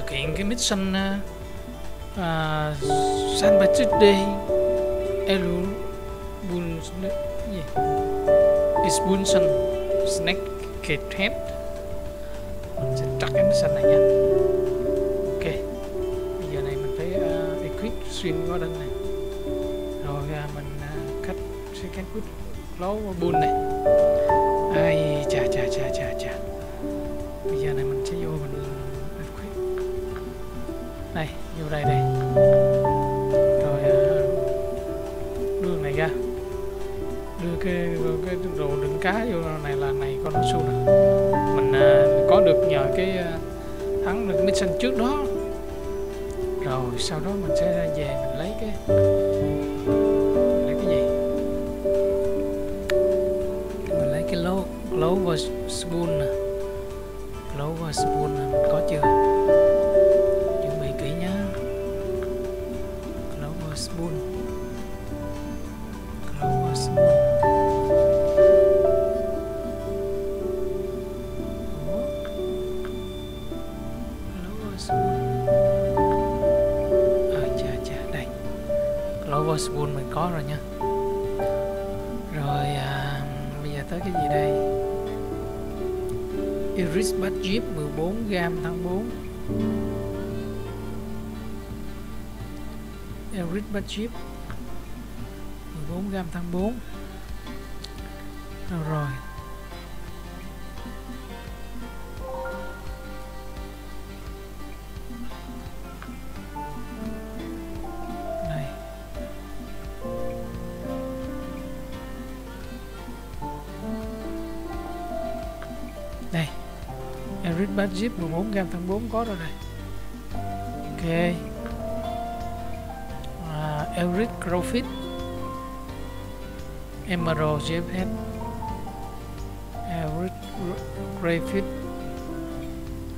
thực hiện cái mission uh, uh, San Patrick Day. Elu Bun gì? Expulsion Snake Kate Head. Mình sẽ trắc cái mission này nha. Ok bây giờ này mình phải uh, equip xuyên qua đây này. Rồi uh, mình uh, cắt sẽ cách quýt lố bun này. Ai chà chà chà chà chà. Bây giờ này mình đây đây rồi ờ, đưa này ra. Đưa cái cái đồ đựng cá vô này là này con nó su nè. Mình ờ, có được nhờ cái ờ, thắng được mission trước đó. Rồi, sau đó mình sẽ về mình lấy cái lấy cái gì? Mình lấy cái lô clover spoon nè. Clover spoon nè, mình có chưa? Iris Bat Jeep 14g tháng 4 Iris Bat Jeep 14g tháng 4 Đâu rồi. Eric Bad Jeep 14 gram tháng 4 có rồi này Ok à, Eric Crowfit Emerald Jeephead Eric Greyfit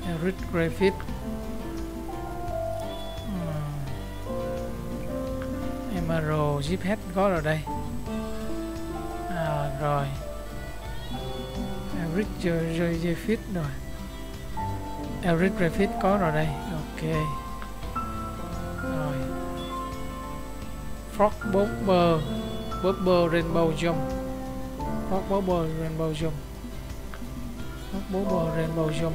Eric Greyfit Ừm. Emerald Jeephead có rồi đây à, rồi Eric Greyfit rồi Eric Greyfit có rồi đây. Ok. Rồi. Frog Bobber. Bobber Rainbow Jump. Frog Bobber Rainbow Jump. Frog Bobber Rainbow Jump.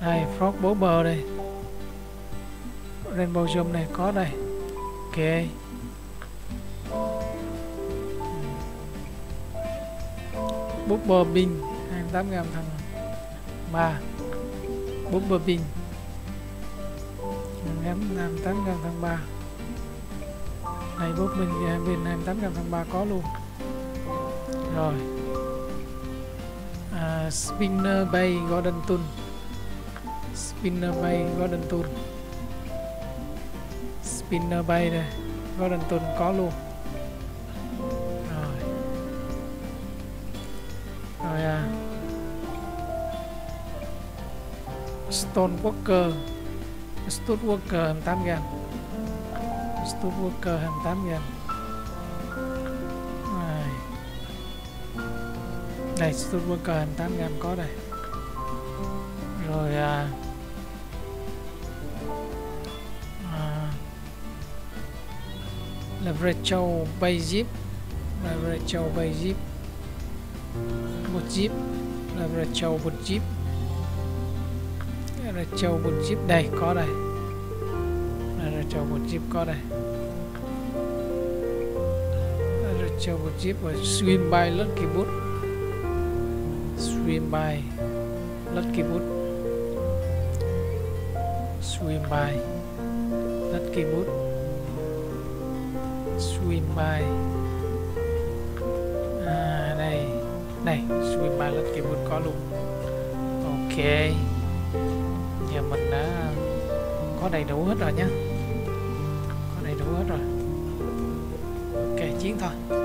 Đây, Frog Bobber đây. Rainbow Jump này có đây. Ok. Bobber Bin 28g thằng 3 Bobber Bin ngắm 58 gram thằng 3 này bút mình bên 28 gram thằng 3 có luôn. Rồi. À, Spinner Bay Golden Tool Spinner Bay Golden Tool Spinner Bay này Golden Tool có luôn. Stone Walker Stone Walker 28 ngàn. Stone Walker 28 ngàn. Đây, Đây Stone Walker 28 ngàn có đây Rồi à, à. Leverage Châu Bay Jeep. Leverage Châu Bay Jeep. Một Jeep. Leverage Châu một Jeep là châu một chip đây có đây. Là châu một chip có đây. Là châu một chip và swim by lucky boot swim by lucky boot swim by lucky boot swim by à đây. Đây swim by lucky boot có luôn. Ok giờ mình đã có đầy đủ hết rồi nhé có đầy đủ hết rồi. Ok, chiến thôi.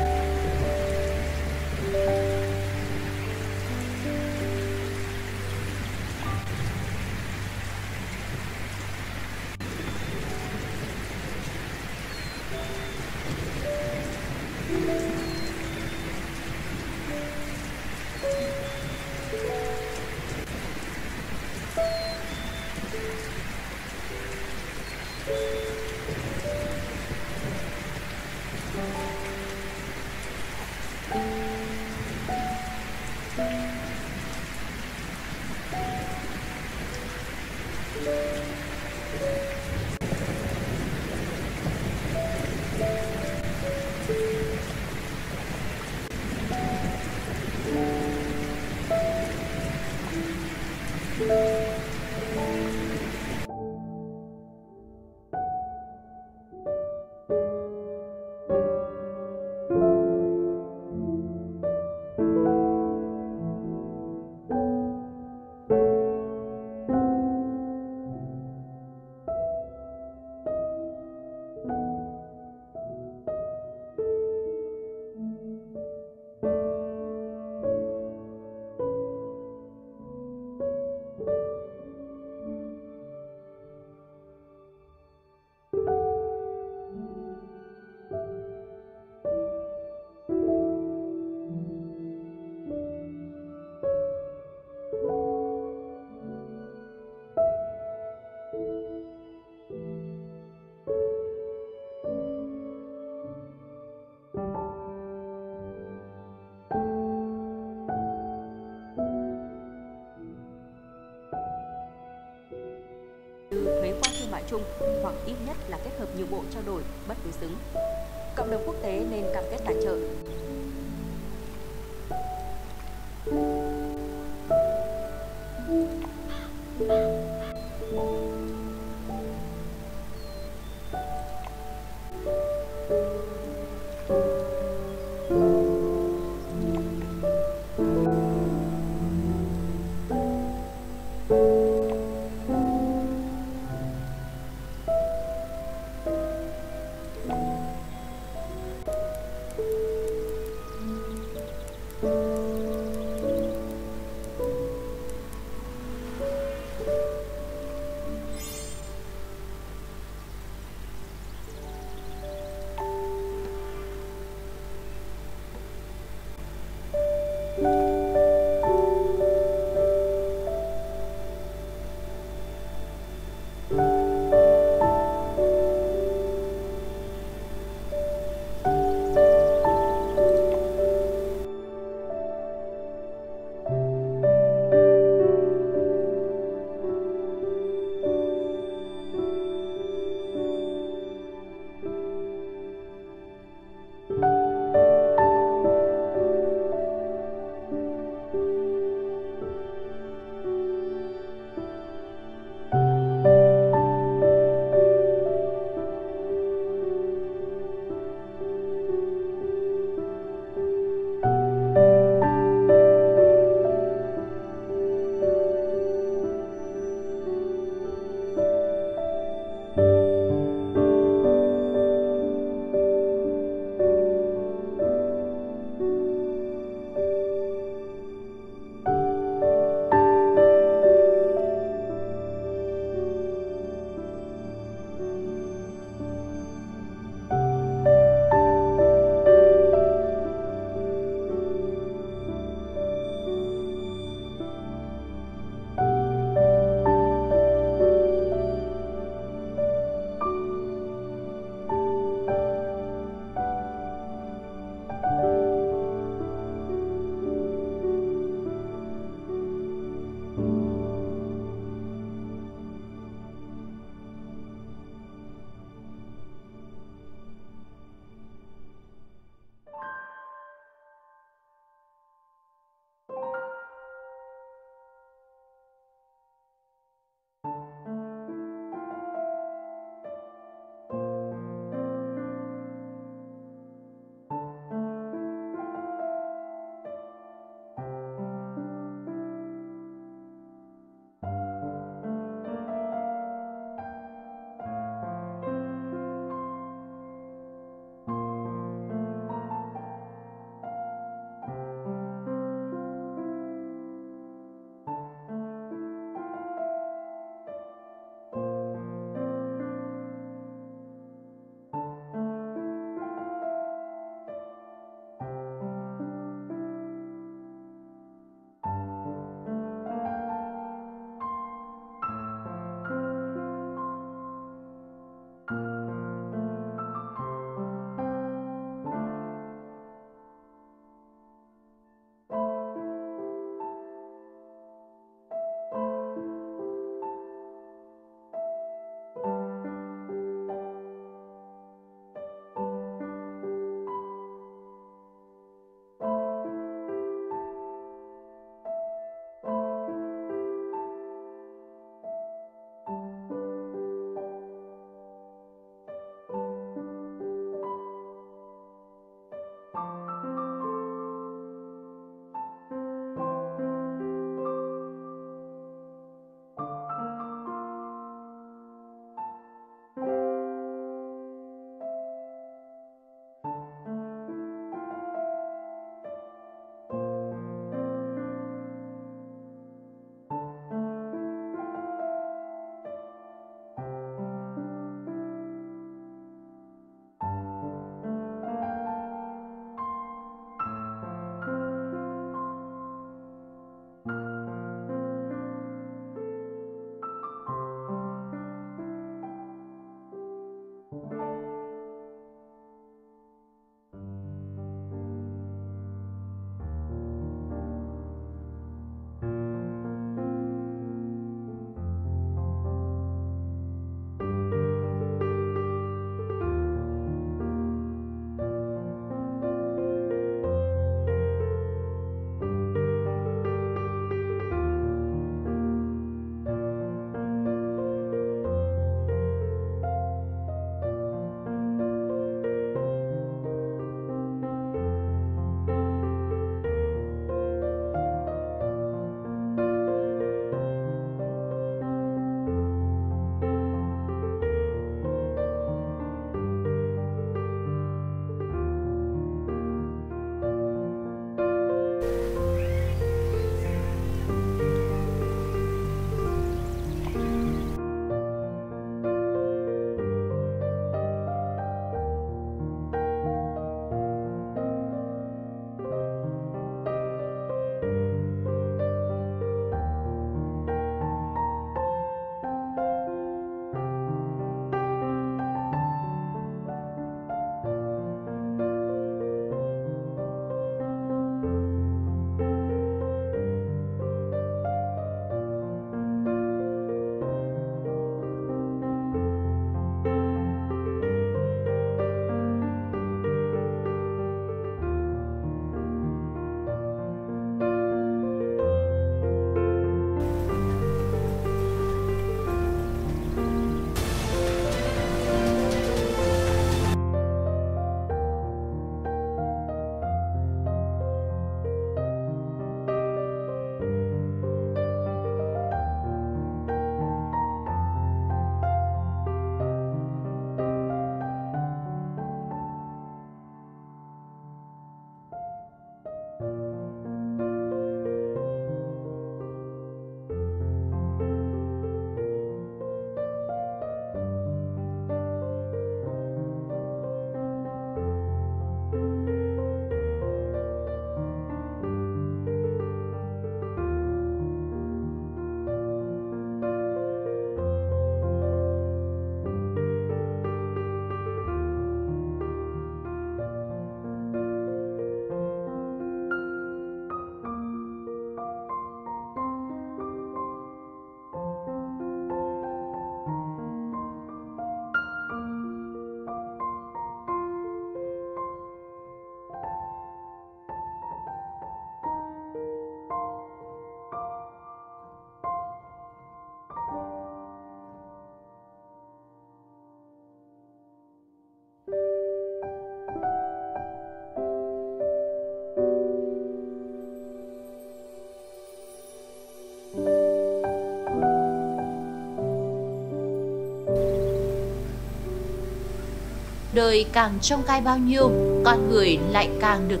Đời càng trông gai bao nhiêu, con người lại càng được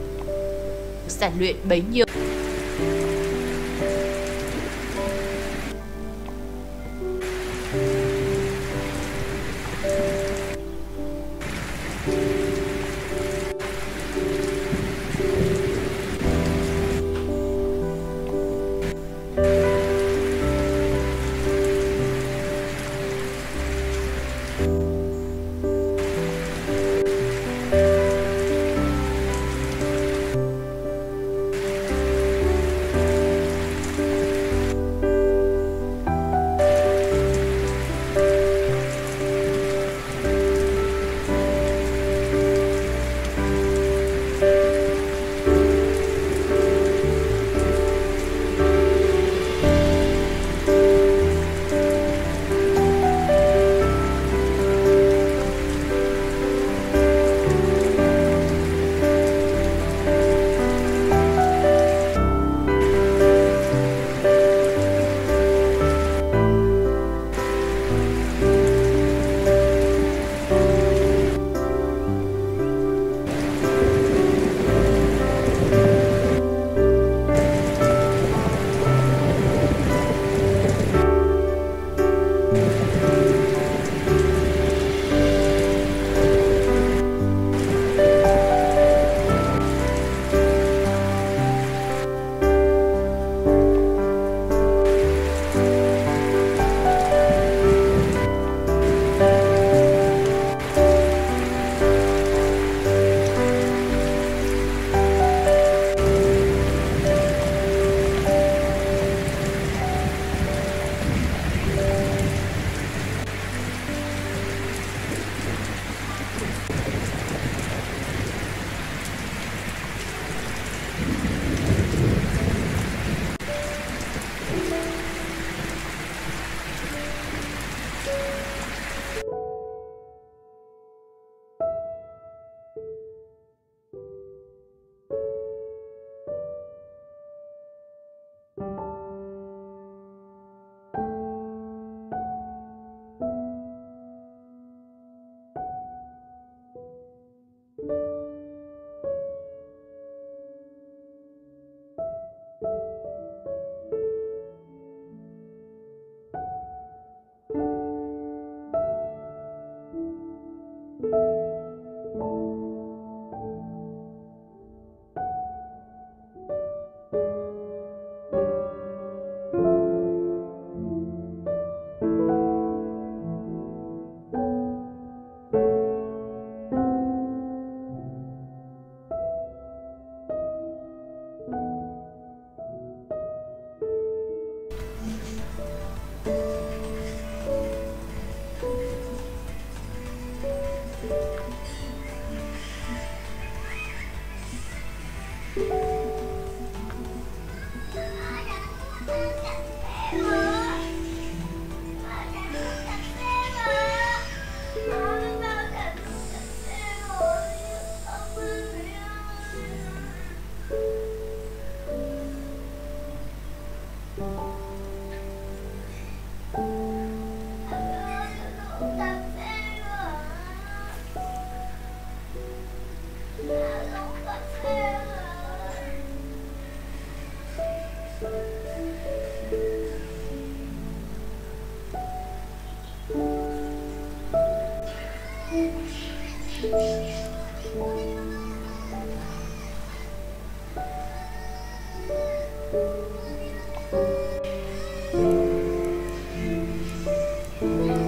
rèn luyện bấy nhiêu. Amen.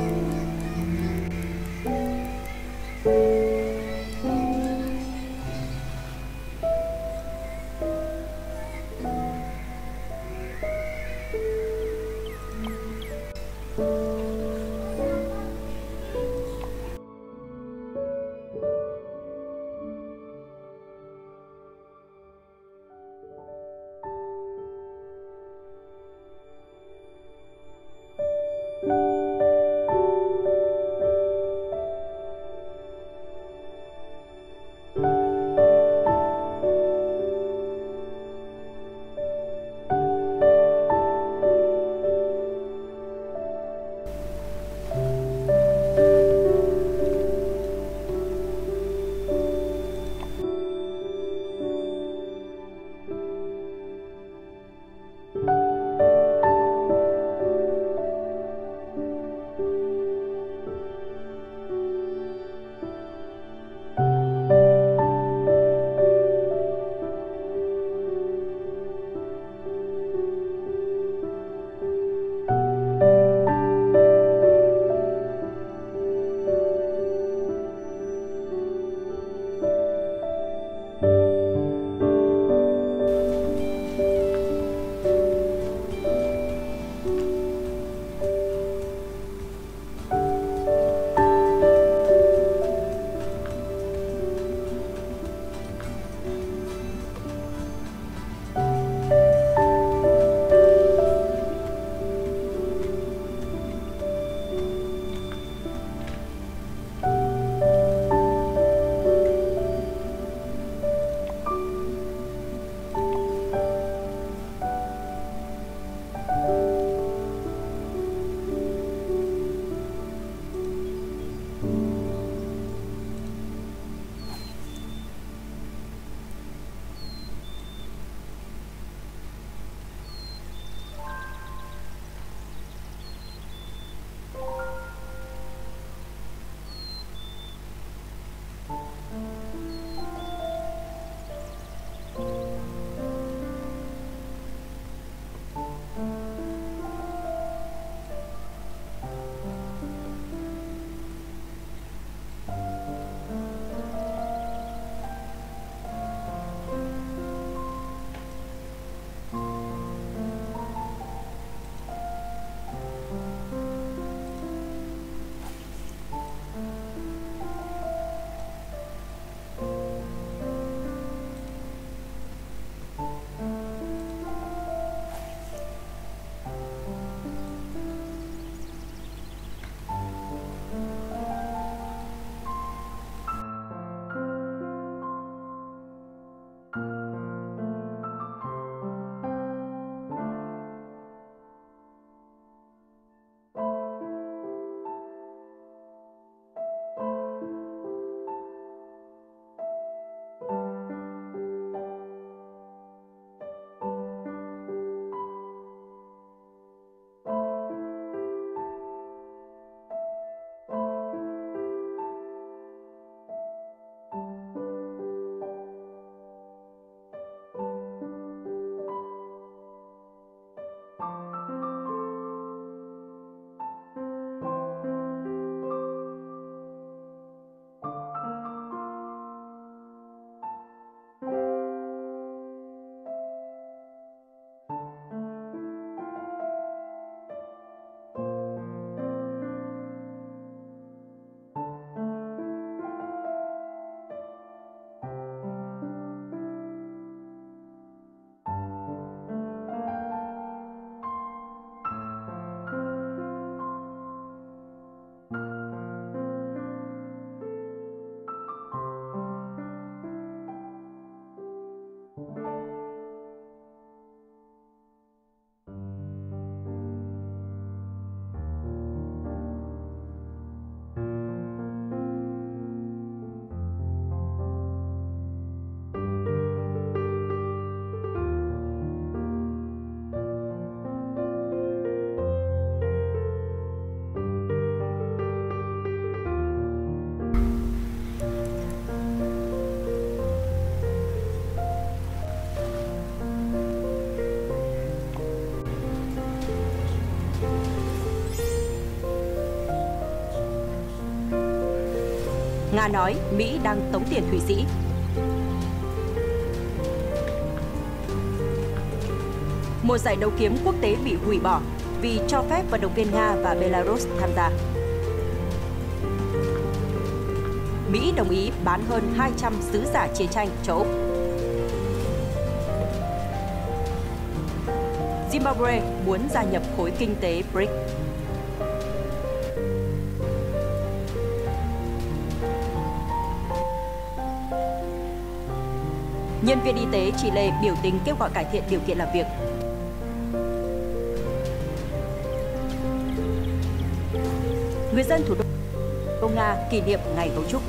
Nga nói Mỹ đang tống tiền Thụy Sĩ. Một giải đấu kiếm quốc tế bị hủy bỏ vì cho phép vận động viên Nga và Belarus tham gia. Mỹ đồng ý bán hơn 200 sứ giả chiến tranh cho Úc. Zimbabwe muốn gia nhập khối kinh tế BRICS. Nhân viên y tế Chile biểu tình kêu gọi cải thiện điều kiện làm việc. Người dân thủ đô Nga kỷ niệm ngày cấu trúc.